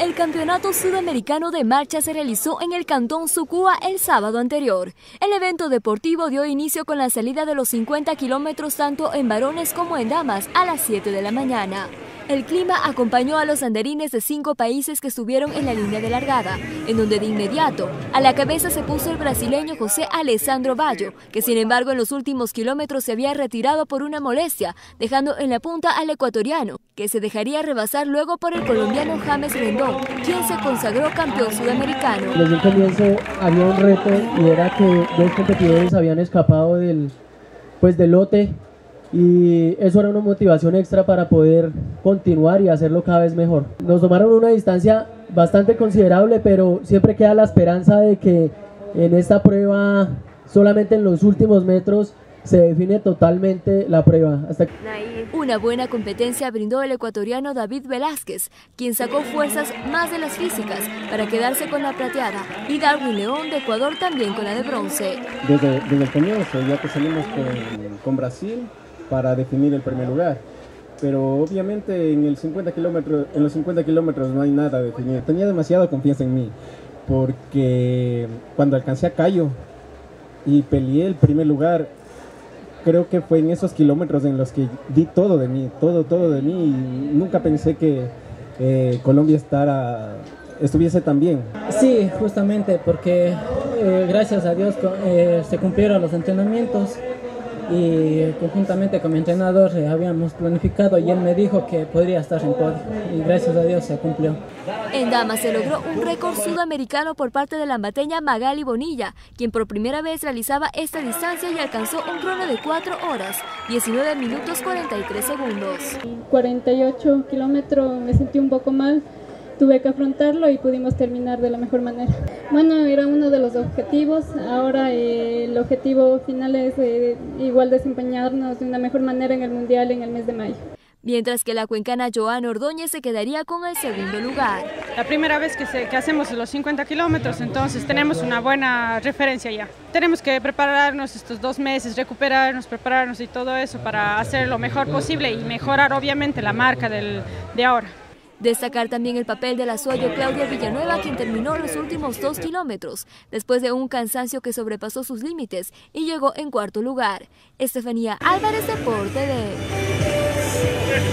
El Campeonato Sudamericano de Marcha se realizó en el Cantón Sucúa el sábado anterior. El evento deportivo dio inicio con la salida de los 50 kilómetros tanto en varones como en damas a las 7 de la mañana. El clima acompañó a los andarines de cinco países que estuvieron en la línea de largada, en donde de inmediato a la cabeza se puso el brasileño José Alessandro Bayo, que sin embargo en los últimos kilómetros se había retirado por una molestia, dejando en la punta al ecuatoriano, que se dejaría rebasar luego por el colombiano James Rendón, quien se consagró campeón sudamericano. Desde un comienzo había un reto y era que dos competidores habían escapado del, pues, del lote y eso era una motivación extra para poder continuar y hacerlo cada vez mejor. Nos tomaron una distancia bastante considerable, pero siempre queda la esperanza de que en esta prueba, solamente en los últimos metros, se define totalmente la prueba. Hasta... Una buena competencia brindó el ecuatoriano David Velázquez, quien sacó fuerzas más de las físicas para quedarse con la plateada, y Darwin León de Ecuador también con la de bronce. Desde, desde el comienzo, ya que salimos con, con Brasil, para definir el primer lugar. Pero obviamente en, el 50 kilómetros, en los 50 kilómetros no hay nada definido. Tenía demasiada confianza en mí, porque cuando alcancé a Cayo y peleé el primer lugar, creo que fue en esos kilómetros en los que di todo de mí, todo, todo de mí. Y nunca pensé que eh, Colombia estará, estuviese tan bien. Sí, justamente porque eh, gracias a Dios eh, se cumplieron los entrenamientos y conjuntamente con mi entrenador eh, habíamos planificado y él me dijo que podría estar en podio y gracias a Dios se cumplió. En damas se logró un récord sudamericano por parte de la ambateña Magali Bonilla, quien por primera vez realizaba esta distancia y alcanzó un crono de 4 horas, 19 minutos 43 segundos. 48 kilómetros me sentí un poco mal, tuve que afrontarlo y pudimos terminar de la mejor manera. Bueno, era uno de los objetivos, ahora eh, el objetivo final es eh, igual desempeñarnos de una mejor manera en el Mundial en el mes de mayo mientras que la cuencana Joana Ordóñez se quedaría con el segundo lugar. La primera vez que, que, hacemos los 50 kilómetros, entonces tenemos una buena referencia ya. Tenemos que prepararnos estos dos meses, recuperarnos, prepararnos y todo eso para hacer lo mejor posible y mejorar obviamente la marca del, de ahora. Destacar también el papel del asoyo Claudia Villanueva, quien terminó los últimos dos kilómetros, después de un cansancio que sobrepasó sus límites y llegó en cuarto lugar. Estefanía Álvarez, Deporte de...